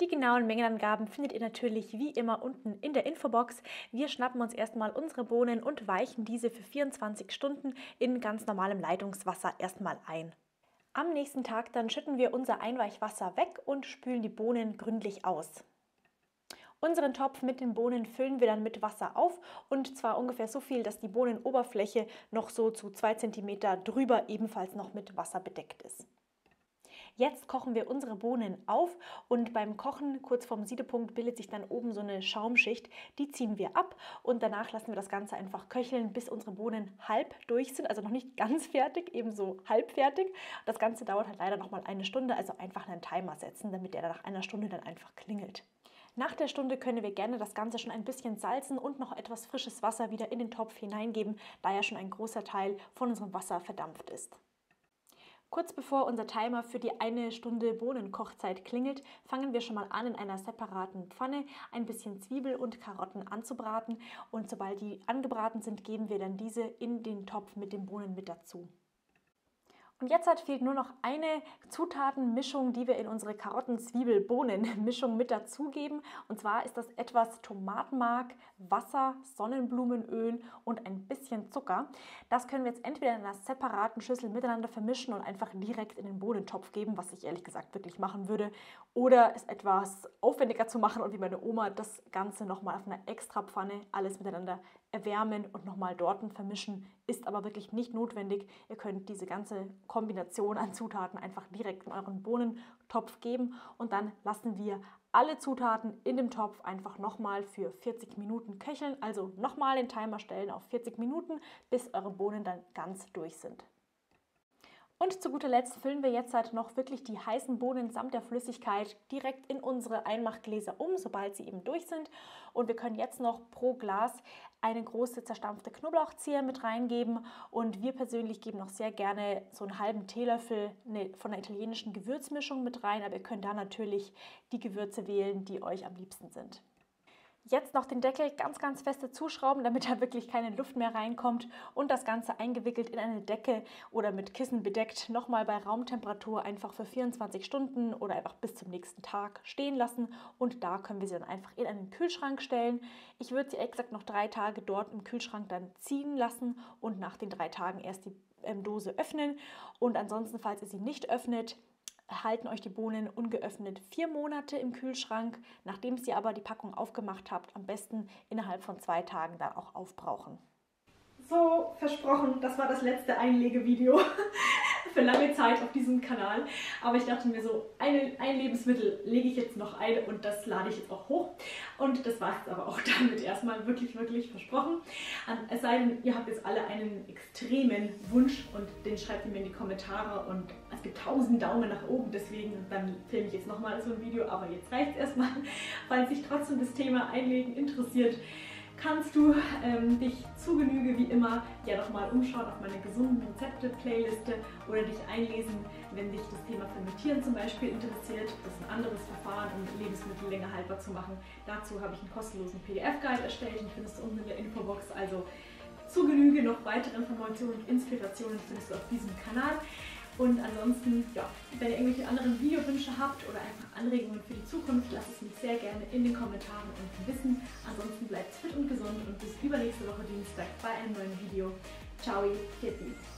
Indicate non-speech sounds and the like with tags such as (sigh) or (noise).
Die genauen Mengenangaben findet ihr natürlich wie immer unten in der Infobox. Wir schnappen uns erstmal unsere Bohnen und weichen diese für 24 Stunden in ganz normalem Leitungswasser erstmal ein. Am nächsten Tag dann schütten wir unser Einweichwasser weg und spülen die Bohnen gründlich aus. Unseren Topf mit den Bohnen füllen wir dann mit Wasser auf und zwar ungefähr so viel, dass die Bohnenoberfläche noch so zu 2 cm drüber ebenfalls noch mit Wasser bedeckt ist. Jetzt kochen wir unsere Bohnen auf und beim Kochen kurz vorm Siedepunkt bildet sich dann oben so eine Schaumschicht. Die ziehen wir ab und danach lassen wir das Ganze einfach köcheln, bis unsere Bohnen halb durch sind, also noch nicht ganz (laughs) fertig, ebenso halb fertig. Das Ganze dauert halt leider noch mal eine Stunde, also einfach einen Timer setzen, damit der nach einer Stunde dann einfach klingelt. Nach der Stunde können wir gerne das Ganze schon ein bisschen salzen und noch etwas frisches Wasser wieder in den Topf hineingeben, da ja schon ein großer Teil von unserem Wasser verdampft ist. Kurz bevor unser Timer für die eine Stunde Bohnenkochzeit klingelt, fangen wir schon mal an, in einer separaten Pfanne ein bisschen Zwiebel und Karotten anzubraten und sobald die angebraten sind, geben wir dann diese in den Topf mit den Bohnen mit dazu. Und jetzt hat fehlt nur noch eine Zutatenmischung, die wir in unsere Karotten-Zwiebel-Bohnen-Mischung mit dazugeben. Und zwar ist das etwas Tomatenmark, Wasser, Sonnenblumenöl und ein bisschen Zucker. Das können wir jetzt entweder in einer separaten Schüssel miteinander vermischen und einfach direkt in den Bohnentopf geben, was ich ehrlich gesagt wirklich machen würde. Oder es etwas aufwendiger zu machen und wie meine Oma das Ganze nochmal auf einer extra Pfanne alles miteinander erwärmen und nochmal dort vermischen, ist aber wirklich nicht notwendig. Ihr könnt diese ganze Kombination an Zutaten einfach direkt in euren Bohnentopf geben und dann lassen wir alle Zutaten in dem Topf einfach nochmal für 40 Minuten köcheln. Also nochmal den Timer stellen auf 40 Minuten, bis eure Bohnen dann ganz durch sind. Und zu guter Letzt füllen wir jetzt halt noch wirklich die heißen Bohnen samt der Flüssigkeit direkt in unsere Einmachgläser um, sobald sie eben durch sind. Und wir können jetzt noch pro Glas eine große zerstampfte Knoblauchzehe mit reingeben. Und wir persönlich geben noch sehr gerne so einen halben Teelöffel von der italienischen Gewürzmischung mit rein. Aber ihr könnt da natürlich die Gewürze wählen, die euch am liebsten sind. Jetzt noch den Deckel ganz, ganz feste zuschrauben, damit da wirklich keine Luft mehr reinkommt und das Ganze eingewickelt in eine Decke oder mit Kissen bedeckt, nochmal bei Raumtemperatur einfach für 24 Stunden oder einfach bis zum nächsten Tag stehen lassen und da können wir sie dann einfach in einen Kühlschrank stellen. Ich würde sie exakt noch drei Tage dort im Kühlschrank dann ziehen lassen und nach den drei Tagen erst die ähm, Dose öffnen und ansonsten, falls ihr sie nicht öffnet, halten euch die Bohnen ungeöffnet vier Monate im Kühlschrank. Nachdem ihr aber die Packung aufgemacht habt, am besten innerhalb von zwei Tagen dann auch aufbrauchen. So, versprochen, das war das letzte Einlegevideo (laughs) für lange Zeit auf diesem Kanal. Aber ich dachte mir so, eine, ein Lebensmittel lege ich jetzt noch ein und das lade ich jetzt auch hoch. Und das war es aber auch (laughs) damit erstmal wirklich, wirklich versprochen. Es sei denn, ihr habt jetzt alle einen extremen Wunsch und den schreibt ihr mir in die Kommentare und es gibt tausend Daumen nach oben, deswegen dann filme ich jetzt nochmal so ein Video, aber jetzt reicht es erstmal. (laughs) Falls sich trotzdem das Thema Einlegen interessiert, kannst du ähm, dich zu Genüge wie immer ja nochmal umschauen auf meine gesunden Rezepte-Playliste oder dich einlesen, wenn dich das Thema Fermentieren zum Beispiel interessiert. Das ist ein anderes Verfahren, um Lebensmittel länger haltbar zu machen. Dazu habe ich einen kostenlosen PDF-Guide erstellt, den findest du unten in der Infobox. Also zu Genüge noch weitere Informationen und Inspirationen findest du auf diesem Kanal. Und ansonsten, ja, wenn ihr irgendwelche anderen Videowünsche habt oder einfach Anregungen für die Zukunft, lasst es mich sehr gerne in den Kommentaren unten wissen. Ansonsten bleibt fit und gesund und bis übernächste Woche Dienstag bei einem neuen Video. Ciao, ihr